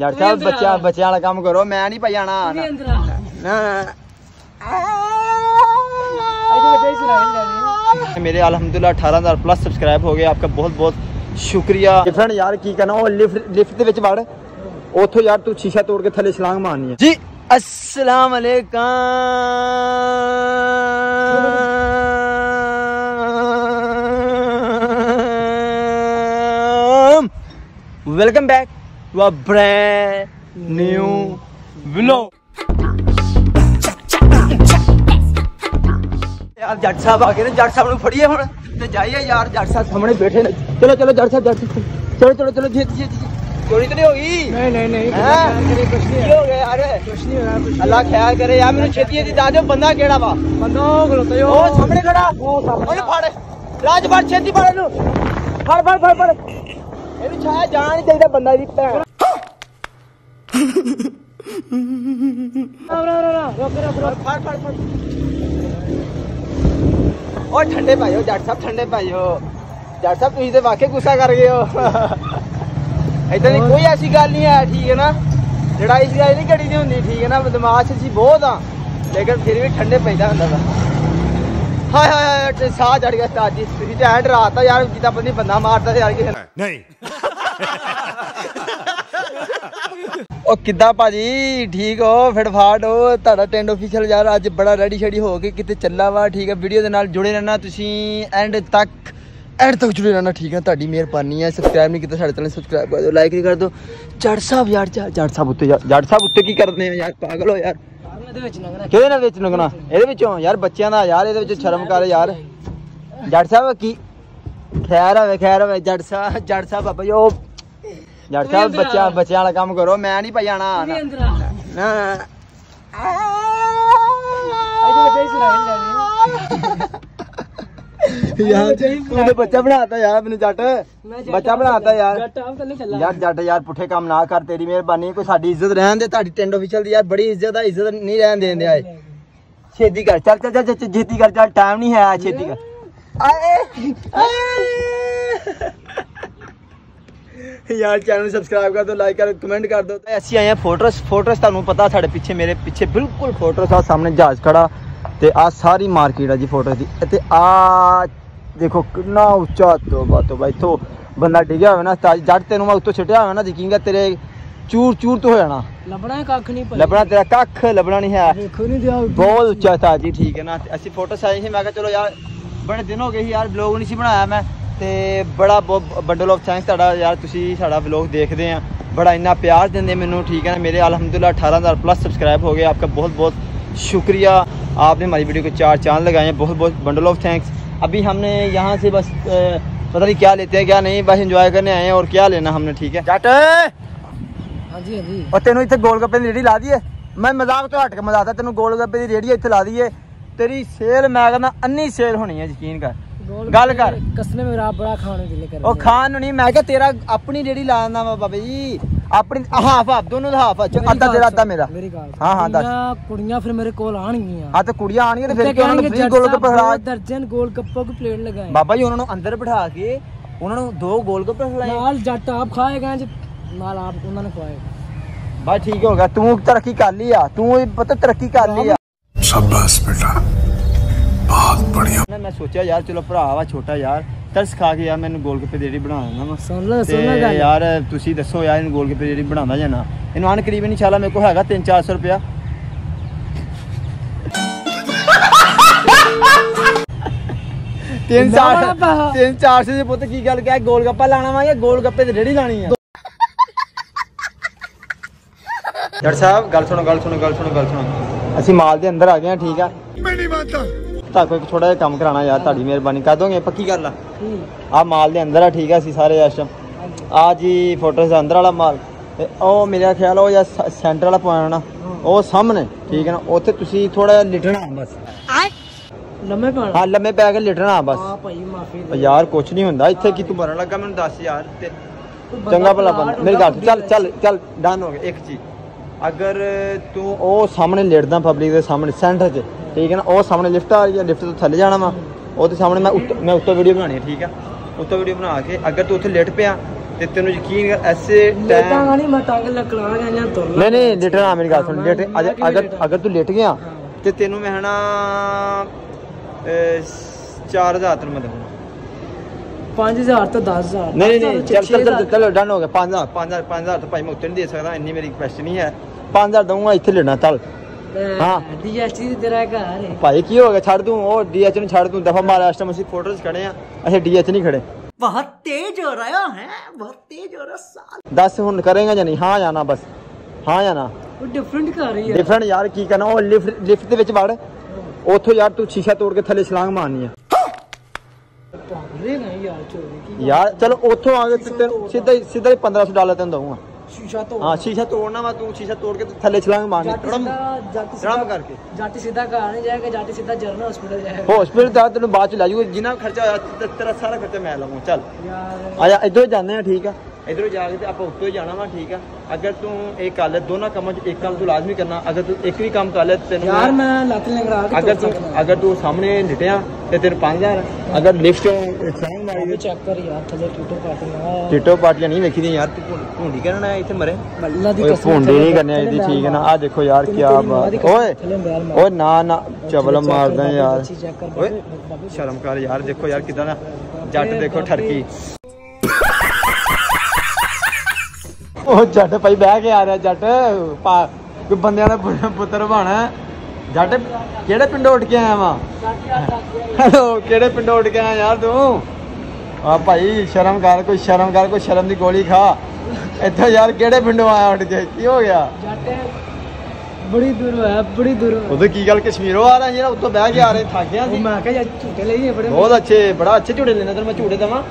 جٹ صاحب بچہ بچے والا کام کرو میں نہیں پی جانا میرے الحمدللہ اٹھارہ ہزار پلس سبسکرائب ہو گئے آپ کا بہت بہت شکریہ ڈفرنٹ یار کی کہنا وہ لفٹ لفٹ دے وڑ اتوں یار تو شیشہ توڑ کے تھلے چھلانگ مارنی ہے جی السلام علیکم ویلکم بیک ਵਾ ਬ੍ਰੈ ਨਿਊ ਵਲੌਗ ਯਾਰ ਜੱਟ ਸਾਹਿਬ ਆ ਗਏ ਨੇ ਜੱਟ ਸਾਹਿਬ ਨੂੰ ਫੜੀਏ ਹੁਣ। ਤੇ ਜਾਈਏ ਯਾਰ ਜੱਟ ਸਾਹਿਬ ਸਾਹਮਣੇ ਬੈਠੇ ਨੇ। ਚਲੋ ਚਲੋ ਜੱਟ ਸਾਹਿਬ ਜੱਟ ਚਲੋ ਚਲੋ ਚਲੋ ਜੀ ਜੀ ਚੋਰੀ ਤਾਂ ਨਹੀਂ ਹੋ ਗਈ? ਨਹੀਂ ਨਹੀਂ ਨਹੀਂ ਕੁਛ ਨਹੀਂ ਹੋ ਗਿਆ ਯਾਰ? ਕੁਛ ਨਹੀਂ ਹੋਇਆ ਕੁਛ ਅੱਲਾ ਖਿਆਲ ਕਰੇ ਯਾਰ ਮੈਨੂੰ ਛੇਤੀ ਦੀ ਦੱਸ ਦਿਓ ਬੰਦਾ ਕਿਹੜਾ ਵਾ? ਬੰਦਾ ਉਹ ਖਲੋਤਾ ਸਾਹਮਣੇ ਖੜਾ। ਉਹ ਫੜ ਰਾਜ ਫੜ। ਛੇਤੀ ਫੜ ਇਹਨੂੰ। ਫੜ ਫੜ ਫੜ ਫੜ। ਇਹਨੂੰ ਛਾਇਆ ਜਾਣ ਨਹੀਂ ਚਾਹੀਦਾ ਬੰਦਾ ਦੀ ਭੈਣ। ਰਾ ਰਾ ਰਾ ਰੁਕ ਰੁਕ ਰੁਕ। ਫੜ ਫੜ ਫੜ। ਓ ਠੰਡੇ ਭਾਈਓ ਜੱਟ ਸਾਹਿਬ ਠੰਡੇ ਭਾਈਓ ਜੱਟ ਸਾਹਿਬ ਤੁਸੀਂ ਤੇ ਵਾਕਈ ਗੁੱਸਾ ਕਰ ਗਏ ਹੋ। ਇਦਾਂ ਦੀ ਕੋਈ ਐਸੀ ਗੱਲ ਨਹੀਂ ਹੈ ਠੀਕ ਹੈ ਨਾ? ਲੜਾਈ ਸ਼ੜਾਈ ਨਹੀਂ ਘੜੀ ਦੀ ਹੁੰਦੀ ਠੀਕ ਹੈ ਨਾ? ਬਦਮਾਸ਼ ਅਸੀਂ ਬਹੁਤ ਆ। ਲੇਕਿਨ ਫਿਰ ਵੀ ਠੰਡੇ ਪੈਂਦਾ ਹੁੰਦਾ ਵਾ। ਹਾਏ ਹਾਏ ਹਾਏ ਤੇ ਸਾਹ ਚੜ ਗਿਆ ਉਸਤਾਦ ਜੀ ਤੁਸੀਂ ਤਾਂ ਐਂ ਡਰਾਤਾ ਯਾਰ ਜਿੱਦਾਂ ਬੰਦੀ ਬੰਦਾ ਮਾਰਦਾ ਯਾਰ ਕਿਸੇ ਨੂੰ। नहीं ਉਹ ਕਿੱਦਾਂ ਭਾਜੀ? ਠੀਕ ਹੋ? ਫਿਟਫਾਟ ਹੋ? ਤੁਹਾਡਾ ਟੈਂਡ ਆਫੀਸ਼ੀਅਲ ਯਾਰ ਅੱਜ ਬੜਾ ਰੈਡੀ ਸ਼ੈਡੀ ਹੋ ਕੇ ਕਿਤੇ ਚੱਲਾ ਵਾ ਠੀਕ ਹੈ ਵੀਡੀਓ ਦੇ ਨਾਲ ਜੁੜੇ ਰਹਿਣਾ ਤੁਸੀਂ ਐਂਡ ਤੱਕ ਐਂਡ ਤੱਕ ਜੁੜੇ ਰਹਿਣਾ ਠੀਕ ਹੈ ਤੁਹਾਡੀ ਮਿਹਰਬਾਨੀ ਹੈ ਸਬਸਕ੍ਰਾਈਬ ਨਹੀਂ ਕੀਤਾ ਸਾਡੇ ਚੈਨਲ ਸਬਸਕ੍ਰਾਈਬ ਕਰ ਦਿਓ ਲਾਈਕ ਵੀ ਕਰ ਦਿਓ। ਜੱਟ ਸਾਹਿਬ ਯਾਰ ਜੱਟ ਜੱਟ ਸਾਹਿਬ ਉੱਤੇ ਯਾਰ ਜੱਟ ਸਾਹਿਬ ਉੱਤੇ ਕੀ ਕਰਦੇ ਆ ਯਾਰ? ਪਾਗਲ ਹੋ ਯਾਰ। ਇਹਦੇ ਵਿੱਚ ਲੰਘਣਾ ਕਿਹਦੇ ਨਾਲ ਵਿੱਚ ਨਗਣਾ ਇਹਦੇ ਵਿੱਚੋਂ? ਯਾਰ ਬੱਚਿਆਂ ਦਾ ਯਾਰ ਇਹਦੇ ਵਿੱਚ ਸ਼ਰਮ ਕਰ ਯਾਰ। ਜੱਟ ਸਾਹਿਬ ਕੀ? ਖੈਰ ਹੋਵੇ ਖੈਰ ਹੋਵੇ ਜੱਟ ਸਾਹਿਬ ਜੱਟ ਸਾਹਿਬ ਬਾਬਾ ਜੀ ਉਹ ਜੱਟ ਸਾਹਿਬ ਬੱਚਿਆਂ ਬੱਚਿਆਂ ਵਾਲਾ ਕੰਮ ਕਰੋ ਮੈਂ ਨਹੀਂ ਆ। ਨਾ। ਇਹਦੇ ਵਿੱਚ ਹੀ ਸੁਣਾ ਯਾਰ ਤੂੰ ਤੇ ਬੱਚਾ ਬਣਾਤਾ ਯਾਰ ਮੈਨੂੰ ਜੱਟ। ਬੱਚਾ ਬਣਾਤਾ ਯਾਰ। ਯਾਰ ਜੱਟ ਯਾਰ ਪੁੱਠੇ ਕੰਮ ਨਾ ਕਰ ਤੇਰੀ ਮਿਹਰਬਾਨੀ ਕੋਈ ਸਾਡੀ ਇੱਜ਼ਤ ਰਹਿਣ ਦੇ ਤੁਹਾਡੀ ਟੈਂਡ ਆਫੀਸ਼ੀਅਲ ਦੀ ਯਾਰ ਬੜੀ ਇੱਜ਼ਤ ਆ ਇੱਜ਼ਤ ਨਹੀਂ ਰਹਿਣ ਦੇਂਦੇ ਆਏ ਛੇਤੀ ਕਰ ਚੱਲ ਚੱਲ ਚੱਲ ਛੇਤੀ ਕਰ ਚੱਲ ਟਾਈਮ ਨਹੀਂ ਹੈ ਛੇਤੀ ਕਰ। ਆਏ! ਯਾਰ ਚੈਨਲ ਨੂੰ ਸਬਸਕ੍ਰਾਈਬ ਕਰ ਦਿਓ ਲਾਈਕ ਕਰ ਕਮੈਂਟ ਕਰ ਦਿਓ ਤੇ ਅਸੀਂ ਆਏ ਆ ਫੋਟੋਸ ਫੋਟੋਸ ਤੁਹਾਨੂੰ ਪਤਾ ਸਾਡੇ ਪਿੱਛੇ ਮੇਰੇ ਪਿੱਛੇ ਬਿਲਕੁਲ ਫੋਟੋਸ ਆ ਸਾਹਮਣੇ ਜਹਾਜ਼ ਖੜਾ। ਤੇ ਆ ਸਾਰੀ ਮਾਰਕੀਟ ਆ ਜੀ ਫੋਟੋ ਦੀ। ਤੇ ਆ ਦੇਖੋ ਕਿੰਨਾ ਉੱਚਾ ਤੋਬਾ ਤੋਬਾ ਇਥੋਂ ਬੰਦਾ ਡਿੱਗਿਆ ਹੋਵੇ ਨਾ ਤਾਂ ਜੱਟ ਤੈਨੂੰ ਮੈਂ ਉੱਤੋਂ ਛਟਿਆ ਹੋਵੇ ਨਾ ਯਕੀਨ ਕਰ ਤੇਰੇ ਚੂਰ ਚੂਰ ਤੋਂ ਹੋ ਜਾਣਾ ਲੱਭਣਾ ਕੱਖ ਨਹੀਂ ਭਾਈ। ਲੱਭਣਾ ਤੇਰਾ ਕੱਖ ਲੱਭਣਾ ਨਹੀਂ ਹੈ। ਦੇਖੋ ਨਹੀਂ ਦਿਆ ਬਹੁਤ ਉੱਚਾ ਥਾ ਜੀ ਠੀਕ ਹੈ ਨਾ। ਅਸੀਂ ਫੋਟੋ ਸਾਈ ਸੀ ਮੈਂ ਕਿਹਾ ਚਲੋ ਯਾਰ ਬੜੇ ਦਿਨ ਹੋ ਗਏ ਸੀ ਯਾਰ ਵਲੌਗ ਨਹੀਂ ਸੀ ਬਣਾਇਆ ਮੈਂ। ਤੇ ਬੜਾ ਬੰਡਲ ਆਫ ਥੈਂਕਸ ਤੁਹਾਡਾ ਯਾਰ ਤੁਸੀਂ ਸਾਡਾ ਵਲੌਗ ਦੇਖਦੇ ਆ। ਬੜਾ ਇੰਨਾ ਪਿਆਰ ਦਿੰਦੇ ਮੈਨੂੰ ਠੀਕ ਹੈ ਨਾ। ਮੇਰੇ ਅਲਹਮਦੁਲਿਲਾ 18000 ਪਲੱਸ ਸਬਸਕ੍ਰਾਈਬ ਹੋ ਗਏ। ਆਪਕਾ ਬਹੁਤ ਬਹੁਤ ਸ਼ੁਕਰੀਆ। आपने हमारी वीडियो को चार चांद लगाए हैं बहुत बहुत बंडल ऑफ थैंक्स अभी हमने यहाँ से बस अ, पता नहीं क्या लेते हैं क्या नहीं बस एंजॉय करने आए हैं और क्या लेना हमने ठीक है जट ਹਾਂਜੀ ਹਾਂਜੀ ਉਹ ਤੈਨੂੰ ਇੱਥੇ ਗੋਲ ਗੱਪੇ ਦੀ ਰੇੜੀ ਲਾ ਦਈਏ ਮੈਂ ਮਜ਼ਾਕ ਤੋਂ ਹਟ ਕੇ ਮਜ਼ਾਕ ਤੈਨੂੰ ਗੋਲ ਗੱਪੇ ਦੀ ਰੇੜੀ ਇੱਥੇ ਲਾ ਦਈਏ ਤੇਰੀ ਸੇਲ ਮੈਂ ਕਹਿੰਦਾ ਅੰਨੀ ਸੇਲ ਹੋਣੀ ਹੈ ਯਕੀਨ ਕਰ ਗੱਲ ਕਰ। ਕਸਨੇ ਮੇਰਾ ਬੜਾ ਖਾਣੇ ਦਿਲ ਕਰ ਉਹ ਖਾਣ ਨੂੰ ਨਹੀਂ ਮੈਂ ਕਿਹਾ ਤੇਰਾ ਆਪਣੀ ਰੇੜੀ ਲਾ ਦਿੰਦਾ ਵਾ ਬਾਬਾ ਜੀ ਆਪਣੀ ਹਾਫ ਆਪ ਦੋਨੋਂ ਦਾ ਹਾਫ ਅੱਛਾ ਅੱਧਾ ਤੇਰਾ ਅੱਧਾ ਮੇਰਾ। ਹਾਂ ਹਾਂ ਦੱਸ। ਕੁੜੀਆਂ ਫਿਰ ਮੇਰੇ ਕੋਲ ਆਣਗੀਆਂ ਹਾਂ ਤੇ ਕੁੜੀਆਂ ਆਣਗੀਆਂ ਤੇ ਫਿਰ ਕਿ ਉਹਨਾਂ ਨੂੰ ਫ੍ਰੀ ਗੋਲ ਗੱਪੇ ਖਿਲਾ ਦਰਜਨ ਗੋਲ ਗੱਪੇ ਕੋ ਪਲੇਟ ਲਗਾਏ। ਬਾਬਾ ਜੀ ਉਹਨਾਂ ਨੂੰ ਅੰਦਰ ਬਿਠਾ ਕੇ ਉਹਨਾਂ ਨੂੰ ਦੋ ਗੋਲ ਗੱਪੇ ਖਿਲਾਏ ਨਾਲ ਜੱਟ ਆਪ ਖਾਏਗਾ ਨਾਲ ਆਪ ਉਹਨਾਂ ਨੂੰ ਖਵਾਏਗਾ ਬਾ ਠੀਕ ਹੋ ਗਿਆ ਤੂੰ ਤਰੱਕੀ ਕਰ ਲਈ ਆ ਤੂੰ ਪਤਾ ਤਰੱਕੀ ਕਰ ਲਈ ਆ। ਸ਼ਾਬਾਸ਼ ਬੇਟਾ ਬਹੁਤ ਬੜੀਆ। ਮੈਂ ਸੋਚਿਆ ਯਾਰ ਚਲੋ ਭਰਾ ਵਾ ਛੋਟਾ ਯਾਰ ਤਾਂ ਸਿਖਾ ਕੇ ਯਾਰ ਮੈਨੂੰ ਗੋਲਗੱਪੇ ਜਿਹੜੀ ਬਣਾ ਦਿੰਦਾ ਵਾ। ਸੁਣ ਲਓ ਗੱਲ। ਯਾਰ ਤੁਸੀਂ ਦੱਸੋ ਯਾਰ ਇਹਨੂੰ ਗੋਲਗੱਪੇ ਜਿਹੜੀ ਬਣਾਉਂਦਾ ਜਾਂ ਇਹਨੂੰ ਅਨ ਕਰੀਬ ਇਨਸ਼ਾਅੱਲਾ ਮੇਰੇ ਕੋਲ ਹੈਗਾ 3-400 ਰੁਪਿਆ ਤਿੰਨ ਚਾਰ ਤਿੰਨ ਚਾਰ ਸੇ ਪੁੱਤ ਕੀ ਗੱਲ ਕਹਿ ਗੋਲ ਗੱਪਾ ਲਾਣਾ ਵਾ ਜਾਂ ਗੋਲ ਗੱਪੇ ਤੇ ਰੇੜੀ ਲਾਣੀ ਆ? ਡਾਕਟਰ ਸਾਹਿਬ ਗੱਲ ਸੁਣੋ ਗੱਲ ਸੁਣੋ ਗੱਲ ਸੁਣੋ ਗੱਲ ਸੁਣੋ। ਅਸੀਂ ਮਾਲ ਦੇ ਅੰਦਰ ਆ ਗਏ ਆ ਠੀਕ ਆ। ਮੈਂ ਨਹੀਂ ਮੰਨਦਾ। ਤਾਂ ਕੋਈ ਥੋੜਾ ਜਿਹਾ ਕੰਮ ਕਰਾਣਾ ਯਾਰ ਤੁਹਾਡੀ ਮਿਹਰਬਾਨੀ। ਕਰ ਦੋਗੇ? ਪੱਕੀ ਗੱਲ ਆ? ਆ ਮਾਲ ਦੇ ਅੰਦਰ ਆ ਠੀਕ ਆ ਅਸੀਂ ਸਾਰੇ ਇਸ ਟਾਈਮ ਆ ਜੀ ਫੋਟੋਸ ਦਾ ਅੰਦਰ ਵਾਲਾ ਮਾਲ। ਤੇ ਉਹ ਮੇਰਾ ਖਿਆਲ ਉਹ ਜਾਂ ਸੈਂਟਰ ਵਾਲਾ ਪੁਆਇੰਟ ਨਾ ਉਹ ਸਾਹਮਣੇ ਠੀਕ ਹੈ ਨਾ? ਉੱਥੇ ਤੁਸੀਂ ਥੋੜਾ ਜਿਹਾ ਲਿਟਣਾ ਬਸ। ਲੰਮੇ ਪਾਣਾ ਹਾਂ ਲੰਮੇ ਪੈ ਕੇ ਲਿਟਣਾ ਬਸ। ਆ ਭਾਈ ਮਾਫੀ ਉਹ ਯਾਰ ਕੁਛ ਨਹੀਂ ਹੁੰਦਾ। ਇੱਥੇ ਕੀ ਤੂੰ ਮਰਨ ਲੱਗਾ? ਮੈਨੂੰ ਦੱਸ ਯਾਰ ਤੇ ਚੰਗਾ ਭਲਾ ਬੰਦਾ। ਮੇਰੀ ਗੱਲ ਚੱਲ ਚੱਲ ਚੱਲ ਡਨ ਹੋ ਗਿਆ। ਇੱਕ ਚੀਜ਼। ਅਗਰ ਤੂੰ ਉਹ ਸਾਹਮਣੇ ਲਿਟਦਾ ਪਬਲਿਕ ਦੇ ਸਾਹਮਣੇ ਸੈਂਟਰ 'ਚ ਠੀਕ ਹੈ ਨਾ ਉਹ ਸਾਹਮਣੇ ਲਿਫਟ ਆ ਰਹੀ ਹੈ ਲਿਫਟ ਤੋਂ ਥੱਲੇ ਜਾਣਾ ਵਾ ਉਹਦੇ ਸਾਹਮਣੇ ਮੈਂ ਉੱਤੋਂ ਮੈਂ ਉੱਤੋਂ ਵੀਡੀਓ ਬਣਾਣੀ ਹੈ ਠੀਕ ਆ? ਉੱਤੋਂ ਵੀਡੀਓ ਬਣਾ ਕੇ ਅਗਰ ਤੂੰ ਉੱਥੇ ਲਿਟ ਪਿਆ ਤੇ ਤੈਨੂੰ ਯਕੀਨ ਕਰ ਐਸੇ ਟਾਈਮ ਨਹੀਂ ਮੈਂ ਟੰਗ ਗਿਆ ਜਾਂ ਤੁਰ ਨਹੀਂ ਨਹੀਂ ਲੇਟਣਾ ਮੇਰੀ ਗੱਲ ਸੁਣ ਲੇਟ ਅਗਰ ਅਗਰ ਤੂੰ ਲੇਟ ਗਿਆ। ਤੇ ਤੈਨੂੰ ਮੈਂ ਹਨਾ 4000 ਤੈਨੂੰ ਮੈਂ ਦਊਂਗਾ। 5000 ਤੋਂ 10000 ਨਹੀਂ ਨਹੀਂ ਨਹੀਂ ਚੱਲ ਚੱਲ ਚੱਲ ਚਲੋ ਡਨ ਹੋ ਗਿਆ। 5000 5000 5000 ਤਾਂ ਭਾਈ ਮੈਂ ਉੱਤੇ ਨਹੀਂ ਦੇ ਸਕਦਾ ਇੰਨੀ ਮੇਰੀ ਰਿਕਵੈਸਟ ਨਹੀਂ ਹੈ। 5000 ਦਊਂਗਾ ਇੱਥੇ ਲੈਣਾ ਚੱਲ। ਹਾਂ। ਡੀਐਸਟੀ ਦੀ ਤੇਰਾ ਘਰ ਹੈ। ਭਾਈ ਕੀ ਹੋ ਗਿਆ? ਛੱਡ ਦੂੰ ਉਹ ਡੀਐਚ ਨੂੰ ਛੱਡ ਦੂੰ ਦਫਾ ਮਹਾਰਾਸ਼ਟਰ ਅਸੀਂ ਫੋਟੋਜ਼ ਖੜੇ ਆ। ਅਸੀਂ ਡੀਐਚ ਨਹੀਂ ਖੜੇ। ਬਹੁਤ ਤੇਜ਼ ਹੋ ਰਿਹਾ ਹੈ ਬਹੁਤ ਤੇਜ਼ ਹੋ ਰਿਹਾ ਸਾਲ ਦੱਸ ਹੁਣ ਕਰੇਗਾ ਜਾਂ ਨਹੀਂ? ਹਾਂ ਜਾਂ ਨਾ ਬਸ। ਹਾਂ ਜਾਂ ਨਾ। ਉਹ ਡਿਫਰੈਂਟ ਕਰ ਰਹੀ ਹੈ ਡਿਫਰੈਂਟ ਯਾਰ ਕੀ ਕਰਨਾ? ਉਹ ਲਿਫਟ ਲਿਫਟ ਦੇ ਵਿੱਚ ਵੜ। ਉੱਥੋਂ ਯਾਰ ਤੂੰ ਸ਼ੀਸ਼ਾ ਤੋੜ ਕੇ ਥੱਲੇ ਛਲਾਂਗ ਮਾਰਨੀ ਆ। ਪਾਗਲੇ ਨਹੀਂ ਯਾਰ ਚੋਰੀ ਕੀ ਯਾਰ ਚਲ ਉੱਥੋਂ ਆ ਕੇ ਤੇ ਤੈਨੂੰ ਸਿੱਧਾ ਹੀ ਸਿੱਧਾ ਹੀ 1500 ਡਾਲਰ ਤੈਨੂੰ ਦਊਂਗਾ। ਸ਼ੀਸ਼ਾ ਤੋਂ ਹਾਂ ਸ਼ੀਸ਼ਾ ਤੋੜਨਾ ਵਾ ਤੂੰ ਸ਼ੀਸ਼ਾ ਤੋੜ ਕੇ ਤੇ ਥੱਲੇ ਛਲਾਂਗ ਮਾਰਨੀ ਜੱਟ ਤੜਮ ਸਿੱਧਾ ਜੱਟ ਤੜਮ ਸਿੱਧਾ ਕਰਕੇ। ਜੱਟ ਸਿੱਧਾ ਘਰ ਨਹੀਂ ਜਾਏਗਾ ਜੱਟ ਸਿੱਧਾ ਜਰਨਲ ਹਸਪੀਟਲ ਜਾਏਗਾ। ਹਸਪੀਟਲ ਦਾ ਤੈਨੂੰ ਬਾਅਦ ਚ ਲੈ ਜਾਊਗਾ ਜਿੰਨਾ ਖਰਚਾ ਹੋਇਆ ਤੇ ਤੇਰਾ ਸਾਰਾ ਖਰਚਾ ਮੈਂ ਲਵਾਂ ਚੱਲ। ਯਾਰ। ਆ ਜਾ ਇਧਰੋਂ ਜਾਂਦੇ ਆ ਠੀਕ ਆ? ਇਧਰੋਂ ਜਾ ਕੇ ਤੇ ਆਪਾਂ ਉੱਤੋਂ ਹੀ ਜਾਣਾ ਵਾ ਠੀਕ ਆ ਅਗਰ ਤੂੰ ਇਹ ਕਰ ਲੈ ਦੋਨਾਂ ਕੰਮਾਂ ਚ ਇੱਕ ਕੰਮ ਤੂੰ ਲਾਜ਼ਮੀ ਕਰਨਾ ਅਗਰ ਤੂੰ ਇੱਕ ਵੀ ਕੰਮ ਕਰ ਲੈ ਤੈਨੂੰ ਯਾਰ ਮੈਂ- ਲੱਤ ਲੰਗੜਾ ਕੇ ਅਗਰ ਤੂੰ ਅਗਰ ਤੂੰ ਸਾਹਮਣੇ ਲਿਟਿਆ ਤੇ ਤੈਨੂੰ 5000 ਅਗਰ ਲਿਫਟ ਛਾਂਗ ਮਾਰੀ ਤੇ ਚੈੱਕ ਕਰ ਯਾਰ ਥੱਲੇ ਟੂਟੋ ਨਾ ਟਿੱਟੋ ਪਾਰਟੀਆਂ ਨਹੀਂ ਵੇਖੀਆਂ ਯਾਰ ਤੂੰ ਭੁੰਡੀ ਕਰਨਾ ਇੱਥੇ ਮਰੇ ਅੱਲਾ ਦੀ ਕਸਮ ਭੁੰਡੀ ਨਹੀਂ ਕਰਨੀ ਇਹਦੀ ਮੈਲ ਠੀਕ ਹੈ ਨਾ। ਆ ਦੇਖੋ ਯਾਰ ਕੀ ਦੀ ਬਾਤ ਓਏ ਮੈਲ। ਓਏ ਨਾ ਨਾ ਕਰ ਮਾਰਦਾ ਯਾਰ ਓਏ। ਸ਼ਰਮ ਕਰ ਯਾਰ ਦੇਖੋ ਯਾਰ ਕਿਦਾਂ ਨਾ ਜੱਟ ਦੇਖੋ। ਠਰਕੀ ਉਹ ਜੱਟ ਭਾਈ ਬਹਿ ਕੇ ਆ ਰਿਹਾ ਜੱਟ ਕੋਈ ਬੰਦਿਆਂ ਦਾ ਪੁੱਤਰ ਬਣਾ। ਜੱਟ ਕਿਹੜੇ ਪਿੰਡੋਂ ਉੱਠ ਕੇ ਆਇਆ ਵਾ? ਹਲੋ ਕਿਹੜੇ ਪਿੰਡੋਂ ਉੱਠ ਕੇ ਆਇਆ ਯਾਰ ਤੂੰ? ਆ ਭਾਈ ਸ਼ਰਮ ਕਰ ਕੋਈ ਸ਼ਰਮ ਕਰ ਕੋਈ ਸ਼ਰਮ ਦੀ ਗੋਲੀ ਖਾ। ਇੱਥੇ ਯਾਰ ਕਿਹੜੇ ਪਿੰਡੋਂ ਆਇਆ ਉੱਠ ਕੇ? ਕੀ ਹੋ ਗਿਆ? ਬੜੀ ਦੂਰ ਹੋਇਆ ਬੜੀ ਦੂਰ ਉਹਦੇ ਕੀ ਗੱਲ ਕਸ਼ਮੀਰੋਂ ਆ ਰਹੇ ਜਿਹੜਾ ਉੱਤੋਂ ਬਹਿ ਕੇ ਆ ਰਹੇ ਥੱਕ ਗਿਆ ਮੈਂ ਕਿਹਾ ਯਾਰ ਝੂਟੇ ਲਈਏ ਬੜੇ ਬਹੁਤ ਅੱਛੇ ਬੜਾ ਅੱਛੇ ਝੂਟੇ ਲੈਣਾ ਤੈਨੂੰ ਮੈਂ ਝੂਟੇ ਦਵਾਂ।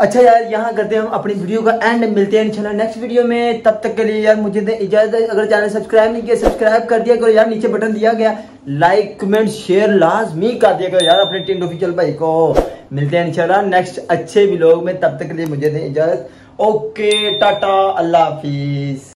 اچھا یار، یہاں کرتے ہیں ہم اپنی ویڈیو کا اینڈ ملتے ہیں انشاءاللہ نیکس ویڈیو میں۔ تب تک کے لیے یار، مجھے دیں اجازت اگر چینل سبسکرائب نہیں کیا سبسکرائب کر دیا کرو یار، نیچے بٹن دیا گیا۔ لائک کمنٹ شیئر لازمی کر دیا کرو یار، اپنے ٹینڈ آفیشیل بھائی کو۔ ملتے ہیں انشاءاللہ نیکس اچھے ویلوگ میں۔ تب تک کے لیے مجھے دیں اجازت۔ اوکے ٹاٹا، اللہ حافظ۔